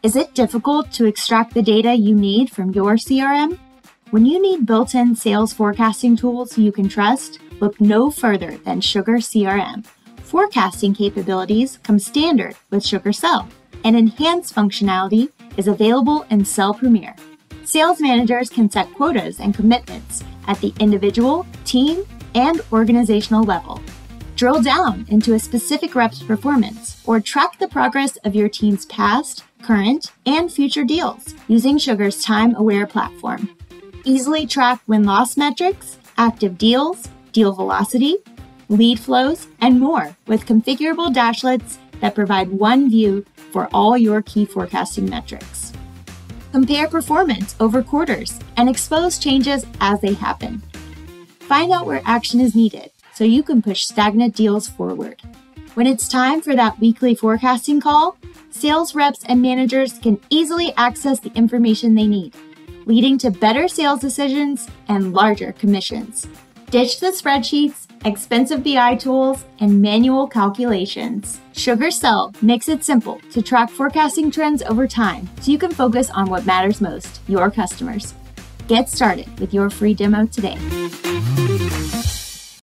Is it difficult to extract the data you need from your CRM? When you need built in sales forecasting tools you can trust, look no further than Sugar CRM. Forecasting capabilities come standard with Sugar Sell, and enhanced functionality is available in Sell Premier. Sales managers can set quotas and commitments at the individual, team, and organizational level. Drill down into a specific rep's performance or track the progress of your team's past, current, and future deals using Sugar's time aware platform. Easily track win loss metrics, active deals, deal velocity, lead flows, and more with configurable dashlets that provide one view for all your key forecasting metrics. Compare performance over quarters and expose changes as they happen. Find out where action is needed so you can push stagnant deals forward. When it's time for that weekly forecasting call, sales reps and managers can easily access the information they need, leading to better sales decisions and larger commissions. Ditch the spreadsheets, expensive BI tools, and manual calculations. Sugar Sell makes it simple to track forecasting trends over time so you can focus on what matters most your customers. Get started with your free demo today.